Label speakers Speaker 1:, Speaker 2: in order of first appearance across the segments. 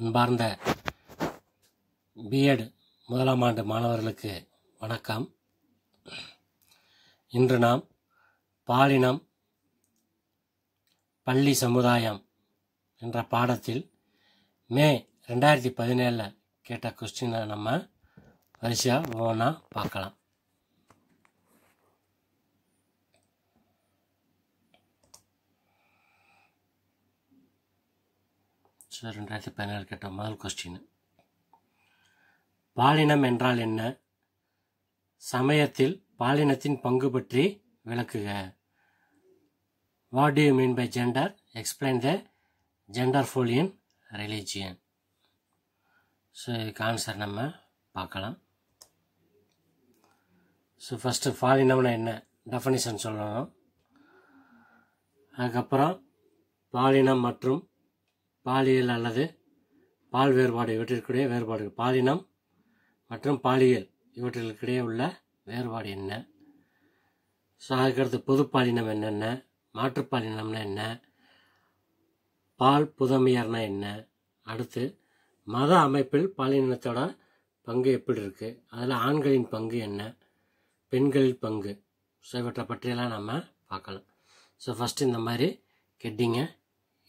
Speaker 1: அன்பார்ந்த பிஎட் முதலாம் ஆண்டு மாணவர்களுக்கு வணக்கம். இன்று நாம் பாலினம் பள்ளி சமுதாயம் என்ற பாடத்தில் மே ரெண்டாயிரத்தி பதினேழில் கேட்ட கொஸ்டினை நம்ம வரிசையாக ஒவ்வொன்றா பார்க்கலாம். ஸோ ரெண்டாயிரத்தி பதினேழு கேட்ட முதல் கொஸ்டின் பாலினம் என்றால் என்ன? சமயத்தில் பாலினத்தின் பங்கு பற்றி விளக்குக. What do you mean by gender explain the gender full in religion so இதுக்கு ஆன்சர் நம்ம பார்க்கலாம். ஸோ ஃபஸ்ட்டு பாலினம்னா என்ன? டெஃபனிஷன் சொல்லணும். அதுக்கப்புறம் பாலினம் மற்றும் பாலியல் அல்லது பால் வேறுபாடு இவற்றிற்குடைய வேறுபாடு பாலினம் மற்றும் பாலியல் இவற்றிற்கிடையே உள்ள வேறுபாடு என்ன? ஸோ அதுக்கடுத்து பொது பாலினம் என்னென்ன? மாற்றுப்பாலினம்னா என்ன? பால் புதமையர்னா என்ன? அடுத்து மத அமைப்பில் பாலினத்தோட பங்கு எப்படி இருக்குது அதில் ஆண்களின் பங்கு என்ன? பெண்களின் பங்கு. ஸோ இவற்றை பற்றியெல்லாம் நம்ம பார்க்கலாம். ஸோ ஃபஸ்ட்டு இந்த மாதிரி கெட்டிங்க.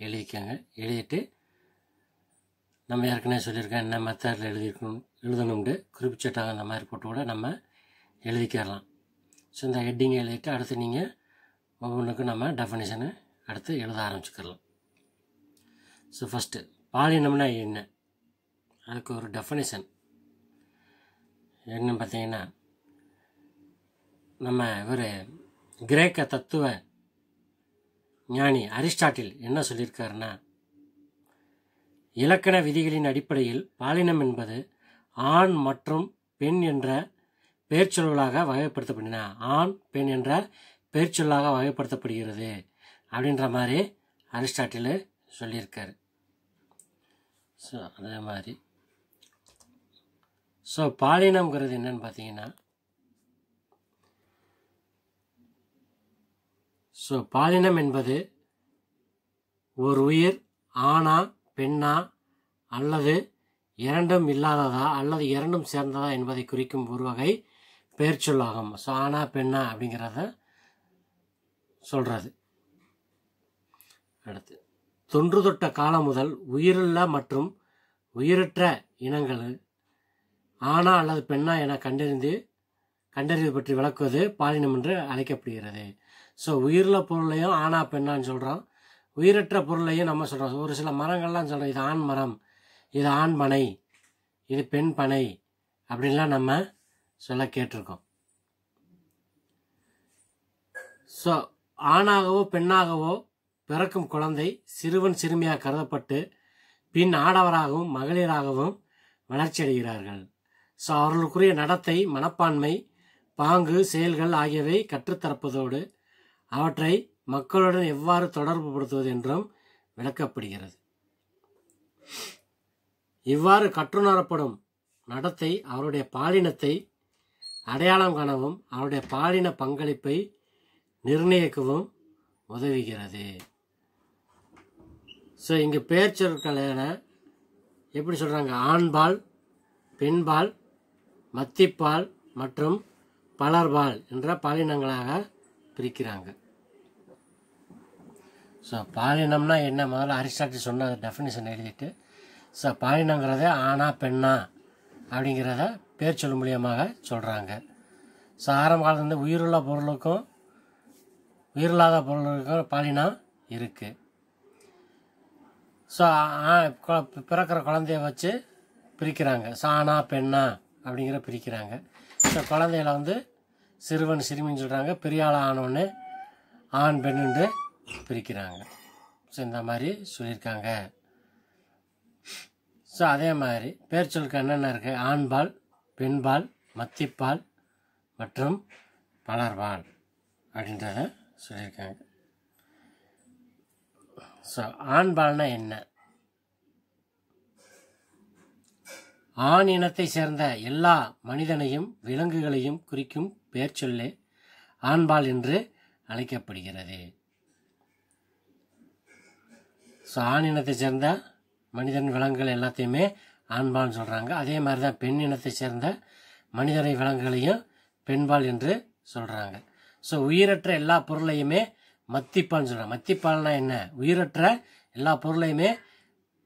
Speaker 1: எழுதிக்கங்க எழுதிட்டு நம்ம ஏற்கனவே சொல்லியிருக்கேன் என்ன மெத்தடில் எழுதிருக்கணும் எழுதணும்னு குறிப்பிச்சிட்டாங்க அந்த மாதிரி போட்டு கூட நம்ம எழுதிக்கிறலாம் ஸோ இந்த ஹெட்டிங்கை எழுதிட்டு அடுத்து நீங்கள் ஒவ்வொன்றுக்கும் நம்ம டெஃபனிஷனை அடுத்து எழுத ஆரம்பிச்சுக்கலாம். ஸோ ஃபஸ்ட்டு பாலினம்னா என்ன? அதுக்கு ஒரு டெஃபனிஷன் என்னன்னு பார்த்தீங்கன்னா நம்ம இவர் கிரேக்க தத்துவ ஞானி அரிஸ்டாட்டில் என்ன சொல்லியிருக்காருன்னா இலக்கண விதிகளின் அடிப்படையில் பாலினம் என்பது ஆண் மற்றும் பெண் என்ற பெயர்ச்சொல்களாக வகைப்படுத்தப்படின ஆண் பெண் என்ற பெயர்ச்சொல்லாக வகைப்படுத்தப்படுகிறது அப்படின்ற மாதிரி அரிஸ்டாட்டில் சொல்லியிருக்காரு. ஸோ அதே மாதிரி. ஸோ பாலினம்ங்கிறது என்னன்னு பார்த்தீங்கன்னா ஸோ பாலினம் என்பது ஒரு உயிர் ஆணா பெண்ணா அல்லது இரண்டும் இல்லாததா அல்லது இரண்டும் சேர்ந்ததா என்பதை குறிக்கும் ஒரு வகை பெயர் சொல்லாகும். ஸோ ஆணா பெண்ணா அப்படிங்கிறத சொல்கிறது அடுத்து தொன்று தொட்ட காலம் முதல் உயிருள்ள மற்றும் உயிரற்ற இனங்கள் ஆணா அல்லது பெண்ணா என கண்டறிந்து கண்டறிவது பற்றி விளக்குவது பாலினம் என்று அழைக்கப்படுகிறது. ஸோ உயிருள்ள பொருளையும் ஆணா பெண்ணான்னு சொல்கிறோம் உயிரற்ற பொருளையும் நம்ம சொல்கிறோம் ஒரு சில மரங்கள்லாம் சொல்கிறோம் இது ஆண் மரம். இது ஆண் பனை இது பெண் பனை. அப்படின்லாம் நம்ம சொல்ல கேட்டிருக்கோம். ஸோ ஆணாகவோ பெண்ணாகவோ பிறக்கும் குழந்தை சிறுவன் சிறுமியாக கருதப்பட்டு பின் ஆடவராகவும் மகளிராகவும் வளர்ச்சியடைகிறார்கள் ஸோ அவர்களுக்குரிய நடத்தை மனப்பான்மை பாங்கு செயல்கள் ஆகியவை கற்றுத்தரப்பதோடு அவற்றை மக்களுடன் எவ்வாறு தொடர்பு படுத்துவது என்றும் விளக்கப்படுகிறது. இவ்வாறு கற்றுணரப்படும் நடத்தை அவருடைய பாலினத்தை அடையாளம் காணவும் அவருடைய பாலின பங்களிப்பை நிர்ணயிக்கவும் உதவுகிறது. ஸோ இங்கே பேர்ச்சொற்களான என எப்படி சொல்கிறாங்க ஆண்பால் பெண்பால் மத்திப்பால் மற்றும் பலர்பால் என்ற பாலினங்களாக பிரிக்கிறாங்க. ஸோ பாலினம்னா என்ன? முதல்ல அரிஸ்டாட்டில் சொன்ன டெஃபினேஷன் எழுதிட்டு. ஸோ பாலினங்கிறத ஆணா பெண்ணா அப்படிங்கிறத பேர் சொல்ல மூலியமாக சொல்கிறாங்க ஸோ ஆரம்ப காலத்துலேருந்து உயிருள்ள பொருளுக்கும் உயிரில்லாத பொருளுக்கும் பாலினம் இருக்குது ஸோ பிறக்கிற குழந்தைய வச்சு பிரிக்கிறாங்க. ஸோ பெண்ணா அப்படிங்கிற பிரிக்கிறாங்க. ஸோ குழந்தையில வந்து சிறுவன் சிறுமின்னு சொல்கிறாங்க பெரிய ஆள் ஆனோடனே ஆண் பெண்ணுண்டு பிரிக்கிறாங்க. ஸோ இந்த மாதிரி சொல்லியிருக்காங்க. ஸோ அதே மாதிரி பேர் சொல்லுக்கு என்னென்ன இருக்குது ஆண்பால் பெண்பால் மத்திப்பால் மற்றும் பலர்பால் அப்படின்றத சொல்லியிருக்காங்க. ஸோ ஆண்பால்னால் என்ன? ஆண் இனத்தை சேர்ந்த எல்லா மனிதனையும் விலங்குகளையும் குறிக்கும் பெயர் சொல்லே ஆண்பால் என்று அழைக்கப்படுகிறது. ஸோ ஆண் இனத்தை சேர்ந்த மனிதன் விலங்குகள் எல்லாத்தையுமே ஆண்பால்னு சொல்கிறாங்க அதே மாதிரி தான் பெண் இனத்தை சேர்ந்த மனிதனை விலங்குகளையும் பெண்பால் என்று சொல்கிறாங்க ஸோ உயிரற்ற எல்லா பொருளையுமே மத்திப்பால்னு சொல்கிறாங்க மத்திப்பால்னா என்ன? உயிரற்ற எல்லா பொருளையுமே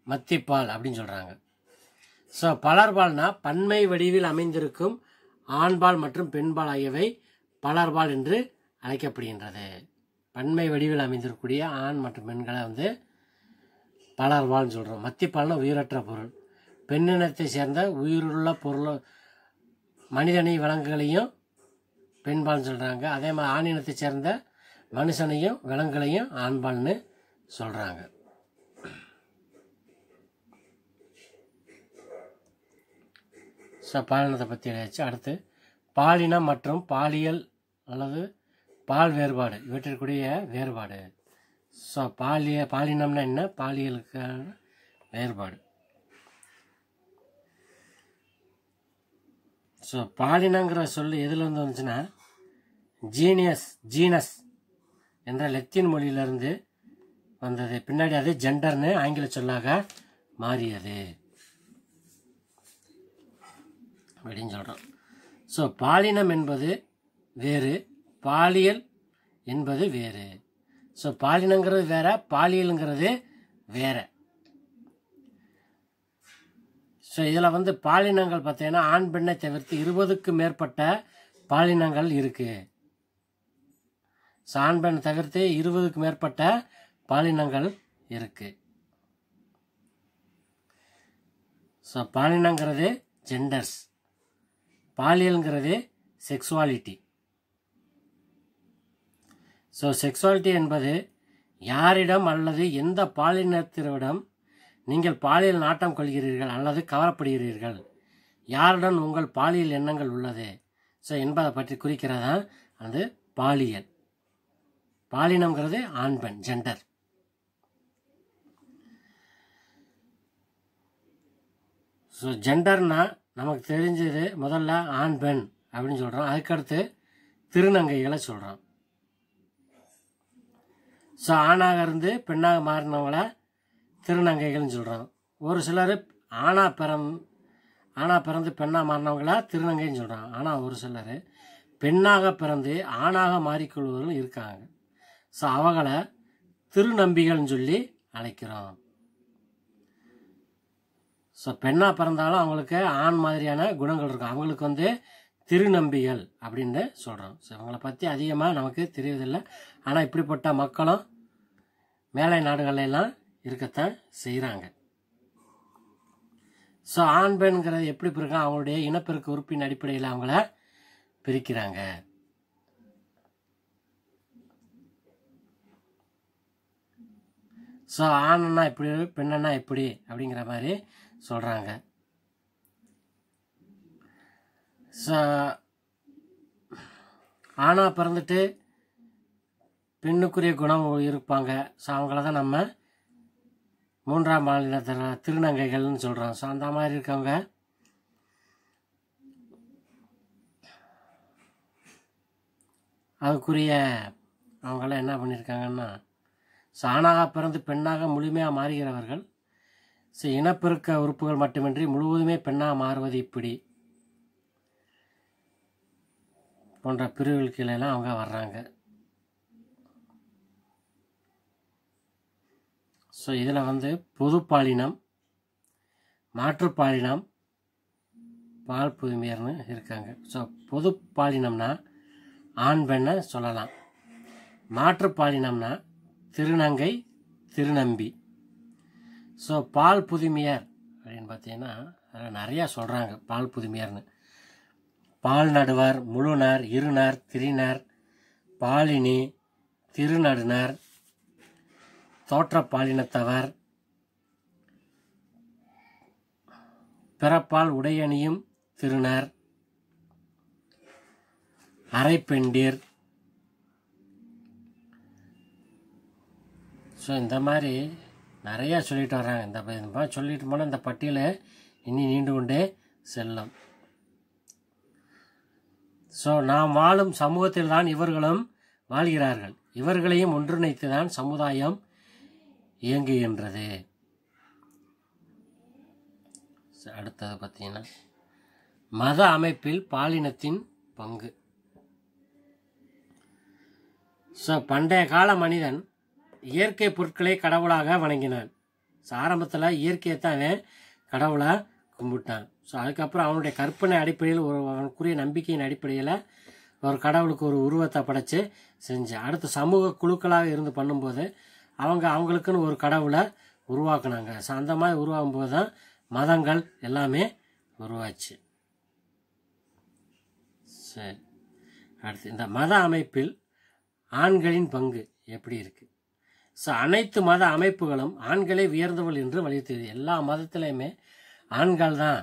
Speaker 1: மத்திப்பால் அப்படின்னு சொல்கிறாங்க ஸோ பலர்பால்னா பன்மை வடிவில் அமைந்திருக்கும் ஆண்பால் மற்றும் பெண்பால் ஆகியவை பலர்பால் என்று அழைக்கப்படுகின்றது. பன்மை வடிவில் அமைந்திருக்கக்கூடிய ஆண் மற்றும் பெண்களை வந்து பலர்பால்னு சொல்கிறோம் மத்திப்பால்னா உயிரற்ற பொருள். பெண்ணினத்தை சேர்ந்த உயிருள்ள பொருள் மனிதனை விலங்குகளையும் பெண்பால்னு சொல்கிறாங்க அதே மாதிரி ஆணினத்தை சேர்ந்த மனுஷனையும் விலங்குகளையும் ஆண்பால்னு சொல்கிறாங்க பாலினத்தை பற்றி எழுதியாச்சு. அடுத்து பாலினம் மற்றும் பாலியல் அல்லது பால் வேறுபாடு. இவற்றிற்குரிய வேறுபாடு. ஸோ பாலிய பாலினம்னா என்ன? பாலியலுக்கான வேறுபாடு. ஸோ பாலினங்கிற சொல் எதுலேருந்து வந்துச்சுன்னா ஜீனியஸ் ஜீனஸ் என்ற லத்தீன் மொழியிலிருந்து வந்தது. பின்னாடி அது ஜெண்டர்னு ஆங்கில சொல்லாக மாறியது. அப்படின்னு சொல்கிறோம் ஸோ பாலினம் என்பது வேறு பாலியல் என்பது வேறு. ஸோ பாலினங்கிறது வேற பாலியலுங்கிறது வேற. ஸோ இதில் வந்து பாலினங்கள் பார்த்தீங்கன்னா ஆண் பெண்ணை தவிர்த்து இருபதுக்கும் மேற்பட்ட பாலினங்கள் இருக்குது ஸோ ஆண் பெண்ணை தவிர்த்து இருபதுக்கு மேற்பட்ட பாலினங்கள் இருக்குது ஸோ பாலினங்கிறது ஜெண்டர்ஸ் பாலியல்ங்கிறதே செக்ஸுவாலிட்டி ஸோ செக்ஸுவாலிட்டி என்பது யாரிடம் அல்லது எந்த பாலினத்தினரிடம் நீங்கள் பாலியல் நாட்டம் கொள்கிறீர்கள் அல்லது கவரப்படுகிறீர்கள் யாருடன் உங்கள் பாலியல் எண்ணங்கள் உள்ளது? ஸோ என்பதை பற்றி குறிக்கிறதா? அது பாலியல். பாலினம்ங்கிறது ஆண் பெண் ஜெண்டர் ஸோ ஜெண்டர்னால் நமக்கு தெரிஞ்சது முதல்ல ஆண் பெண் அப்படின்னு சொல்கிறோம் அதுக்கடுத்து திருநங்கைகளை சொல்கிறோம் ஸோ ஆணாக இருந்து பெண்ணாக மாறினவங்கள திருநங்கைகள்னு சொல்கிறோம் ஒரு சிலர் ஆணாக பிறந் ஆணாக பிறந்து பெண்ணாக மாறினவங்களா திருநங்கைன்னு சொல்கிறாங்க ஆனால் ஒரு சிலர் பெண்ணாக பிறந்து ஆணாக மாறிக்கொள்வதும் இருக்காங்க. ஸோ அவங்கள திருநம்பிகள்னு சொல்லி அழைக்கிறோம். ஸோ பெண்ணாக பிறந்தாலும் அவங்களுக்கு ஆண் மாதிரியான குணங்கள் இருக்கும். அவங்களுக்கு வந்து திருநம்பிகள் அப்படின்னு சொல்கிறோம் ஸோ இவங்களை பற்றி அதிகமாக நமக்கு தெரியவதில்லை ஆனால் இப்படிப்பட்ட மக்களும் மேலை நாடுகளெல்லாம் இருக்கத்தான் செய்கிறாங்க ஸோ ஆண் பெண்கிறது எப்படி பிரிக்கும் அவங்களுடைய இனப்பெருக்க உறுப்பின் அடிப்படையில் அவங்கள பிரிக்கிறாங்க. ஸோ ஆணுன்னா இப்படி பெண்ணன்னா எப்படி அப்படிங்கிற மாதிரி சொல்கிறாங்க ஸோ ஆணாக பிறந்துட்டு பெண்ணுக்குரிய குணம் இருப்பாங்க. ஸோ அவங்கள தான் நம்ம மூன்றாம் மாநிலத்தில் திருநங்கைகள்னு சொல்கிறோம் ஸோ அந்த மாதிரி இருக்கவங்க. அதுக்குரிய அவங்களாம் என்ன பண்ணியிருக்காங்கன்னா ஸோ ஆணாக பிறந்து பெண்ணாக முழுமையாக மாறுகிறவர்கள் ஸோ இனப்பெருக்க உறுப்புகள் மட்டுமின்றி முழுவதுமே பெண்ணாக மாறுவது இப்படி போன்ற பிரிவுகள் கீழெல்லாம் அவங்க வர்றாங்க. ஸோ இதில் வந்து பொதுப்பாலினம் மாற்றுப்பாலினம் பால் புதுமையர்னு இருக்காங்க. ஸோ பொதுப்பாலினம்னா ஆண் பெண்ணை சொல்லலாம். மாற்றுப்பாலினம்னா திருநங்கை திருநம்பி. ஸோ பால் புதுமையர் அப்படின்னு பார்த்தீங்கன்னா அதில் நிறையா சொல்கிறாங்க பால் புதுமையார்னு. பால் நடுவர் முழுனர் இருநார் திரினர் பாலினி திருநடுனார் தோற்ற பாலினத்தவர் பிறப்பால் உடையணியும் திருநர் அரைப்பெண்டிர். ஸோ இந்த மாதிரி நிறையா சொல்லிட்டு வர்றாங்க. இந்த மாதிரி சொல்லிட்டு போனால் இந்த பட்டியலை இனி நீண்டு கொண்டே செல்லும். ஸோ நாம் வாழும் சமூகத்தில் தான் இவர்களும் வாழ்கிறார்கள். இவர்களையும் ஒன்றிணைத்து தான் சமுதாயம் இயங்குகின்றது. அடுத்தது பார்த்தீங்கன்னா மத அமைப்பில் பாலினத்தின் பங்கு. ஸோ பண்டைய கால மனிதன் இயற்கை பொருட்களை கடவுளாக வணங்கினான். ஸோ ஆரம்பத்தில் இயற்கையை தான் கடவுளாக கும்பிட்டான். ஸோ அதுக்கப்புறம் அவனுடைய கற்பனை அடிப்படையில் ஒரு அவனுக்குரிய நம்பிக்கையின் அடிப்படையில் ஒரு கடவுளுக்கு ஒரு உருவத்தை படைச்சு செஞ்சேன் அடுத்து சமூக குழுக்களாக இருந்து பண்ணும்போது அவங்க அவங்களுக்குன்னு ஒரு கடவுளை உருவாக்குனாங்க. ஸோ அந்த மாதிரி உருவாகும் போது தான் மதங்கள் எல்லாமே உருவாச்சு. சரி. அடுத்து இந்த மத அமைப்பில் ஆண்களின் பங்கு எப்படி இருக்குது ஸோ அனைத்து மத அமைப்புகளும் ஆண்களே உயர்ந்தவள் என்று வலியுறுத்தியது. எல்லா மதத்திலையுமே ஆண்கள் தான்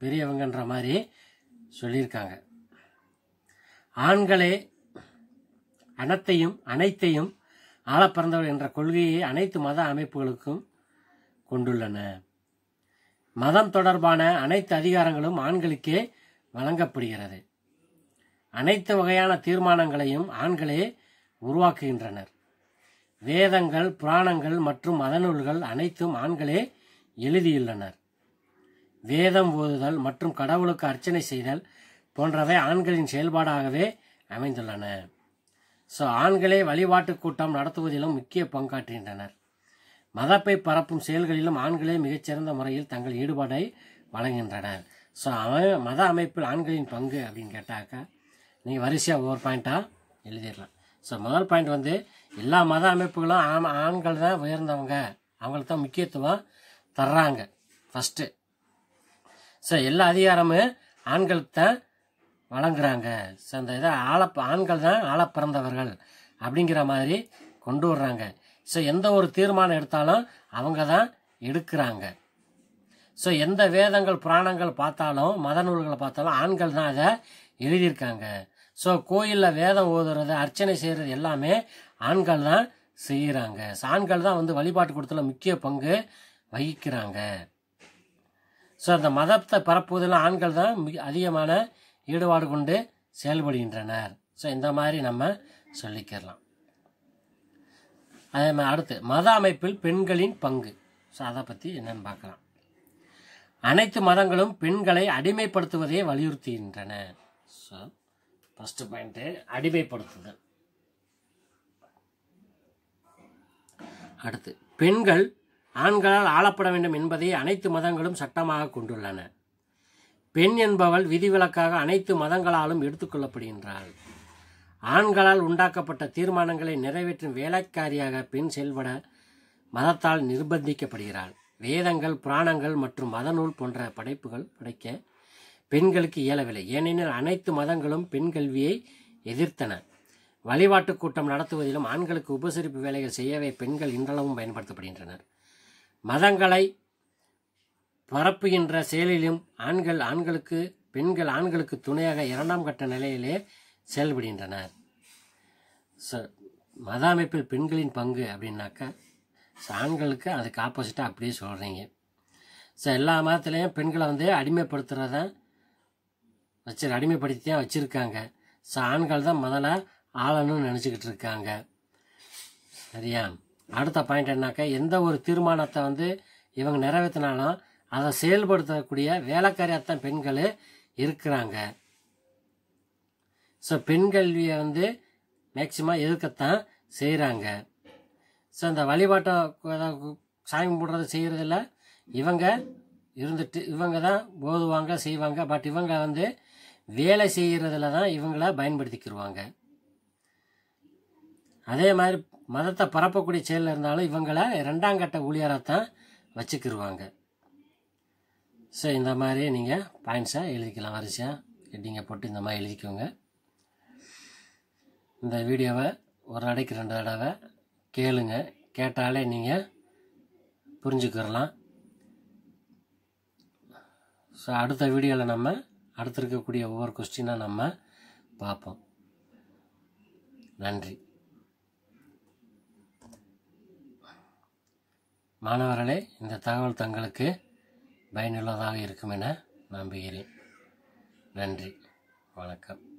Speaker 1: பெரியவங்கன்ற மாதிரி சொல்லியிருக்காங்க. ஆண்களே அனைத்தையும் அனைத்தையும் ஆழப்பிறந்தவள் என்ற கொள்கையை அனைத்து மத அமைப்புகளுக்கும் கொண்டுள்ளன. மதம் தொடர்பான அனைத்து அதிகாரங்களும் ஆண்களுக்கே வழங்கப்படுகிறது. அனைத்து வகையான தீர்மானங்களையும் ஆண்களே உருவாக்குகின்றனர். வேதங்கள் புராணங்கள் மற்றும் மதநூல்கள் அனைத்தும் ஆண்களே எழுதியுள்ளனர். வேதம் ஓதுதல் மற்றும் கடவுளுக்கு அர்ச்சனை செய்தல் போன்றவை ஆண்களின் செயல்பாடாகவே அமைந்துள்ளன. ஸோ ஆண்களே வழிபாட்டுக் கூட்டம் நடத்துவதிலும் முக்கிய பங்காற்றுகின்றனர். மதப்பை பரப்பும் செயல்களிலும் ஆண்களே மிகச்சிறந்த முறையில் தங்கள் ஈடுபாடை வழங்குகின்றனர். ஸோ அமை மத அமைப்பில் ஆண்களின் பங்கு அப்படின்னு கேட்டாக்கா நீங்கள் வரிசையாக ஒவ்வொரு பாயிண்ட்டாக எழுதிடலாம். ஸோ முதல் பாயிண்ட் வந்து எல்லா மத அமைப்புகளும் ஆண் ஆண்கள் தான் உயர்ந்தவங்க. அவங்களுக்கு தான் முக்கியத்துவம் தர்றாங்க. ஃபஸ்ட்டு ஸோ எல்லா அதிகாரமும் ஆண்களுக்கு தான் வழங்குறாங்க. ஸோ அந்த இதை ஆள ஆண்கள் தான் ஆள பிறந்தவர்கள் அப்படிங்கிற மாதிரி கொண்டு வர்றாங்க. ஸோ எந்த ஒரு தீர்மானம் எடுத்தாலும் அவங்க தான் எடுக்கிறாங்க. ஸோ எந்த வேதங்கள் புராணங்கள் பார்த்தாலும் மத நூல்களை பார்த்தாலும் ஆண்கள் தான் அதை எழுதியிருக்காங்க. ஸோ கோயிலில் வேதம் ஓதுறது அர்ச்சனை செய்கிறது எல்லாமே ஆண்கள் தான் செய்கிறாங்க ஸோ ஆண்கள் தான் வந்து வழிபாட்டு கொடுத்துல முக்கிய பங்கு வகிக்கிறாங்க. ஸோ அந்த மதத்தை பரப்புவதில் ஆண்கள் தான் மிக அதிகமான ஈடுபாடு கொண்டு செயல்படுகின்றனர். ஸோ இந்த மாதிரி நம்ம சொல்லிக்கிறலாம். அதே மாதிரி அடுத்து மத அமைப்பில் பெண்களின் பங்கு. ஸோ அதை பற்றி என்னன்னு பார்க்கலாம். அனைத்து மதங்களும் பெண்களை அடிமைப்படுத்துவதையே வலியுறுத்துகின்றன. ஸோ ஃபஸ்ட்டு பாயிண்ட்டு அடிமைப்படுத்துதல். அடுத்து பெண்கள் ஆண்களால் ஆளப்பட வேண்டும் என்பதை அனைத்து மதங்களும் சட்டமாக கொண்டுள்ளன. பெண் என்பவள் விதிவிலக்காக அனைத்து மதங்களாலும் எடுத்துக்கொள்ளப்படுகின்றாள். ஆண்களால் உண்டாக்கப்பட்ட தீர்மானங்களை நிறைவேற்றும் வேலைக்காரியாக பெண் செயல்பட மதத்தால் நிர்பந்திக்கப்படுகிறாள். வேதங்கள் புராணங்கள் மற்றும் மதநூல் போன்ற படைப்புகள் படைக்க பெண்களுக்கு இயலவில்லை. ஏனெனில் அனைத்து மதங்களும் பெண் கல்வியை எதிர்த்தன. வழிபாட்டு கூட்டம் நடத்துவதிலும் ஆண்களுக்கு உபசரிப்பு வேலைகள் செய்யவே பெண்கள் இன்றளவும் பயன்படுத்தப்படுகின்றனர். மதங்களை பரப்புகின்ற செயலிலும் ஆண்கள் ஆண்களுக்கு பெண்கள் ஆண்களுக்கு துணையாக இரண்டாம் கட்ட நிலையிலே செயல்படுகின்றனர். மத அமைப்பில் பெண்களின் பங்கு அப்படின்னாக்கா ஸோ ஆண்களுக்கு அதுக்கு ஆப்போசிட்டாக அப்படியே சொல்கிறீங்க ஸோ எல்லா மதத்துலேயும் பெண்களை வந்து அடிமைப்படுத்துகிறத வச்சு அடிமைப்படுத்தி தான் வச்சுருக்காங்க. ஸோ ஆண்கள் தான் முதல்ல ஆளணும்னு நினச்சிக்கிட்டு இருக்காங்க. சரியா? அடுத்த பாயிண்ட் என்னாக்கா? எந்த ஒரு தீர்மானத்தை வந்து இவங்க நிறைவேற்றினாலும் அதை செயல்படுத்தக்கூடிய வேலைக்காரியாகத்தான் பெண்கள் இருக்கிறாங்க. ஸோ பெண் கல்வியை வந்து மேக்சிமம் எதிர்க்கத்தான் செய்கிறாங்க ஸோ இந்த வழிபாட்டை சாமி கும்பிட்றது செய்கிறதில்ல இவங்க இருந்துட்டு இவங்க தான் போதுவாங்க செய்வாங்க. பட் இவங்க வந்து வேலை செய்கிறதுல தான் இவங்கள பயன்படுத்திக்கிடுவாங்க அதே மாதிரி மதத்தை பரப்பக்கூடிய செயலில் இருந்தாலும் இவங்களை ரெண்டாம் கட்ட ஊழியராகத்தான் வச்சுக்கிடுவாங்க ஸோ இந்த மாதிரி நீங்கள் பாயிண்ட்ஸாக எழுதிக்கலாம் வரிசையாக ஹெட்டிங்கை போட்டு இந்த மாதிரி எழுதிக்கோங்க. இந்த வீடியோவை ஒரு அடைக்கு ரெண்டு தடவை கேளுங்க. கேட்டாலே நீங்கள் புரிஞ்சுக்கிறலாம் ஸோ அடுத்த வீடியோவில் நம்ம அடுத்து இருக்கக்கூடிய ஒவ்வொரு கொஸ்டினாக நம்ம பார்ப்போம். நன்றி. மாணவர்களே இந்த தகவல் தங்களுக்கு பயனுள்ளதாக இருக்கும் என நம்புகிறேன். நன்றி. வணக்கம்.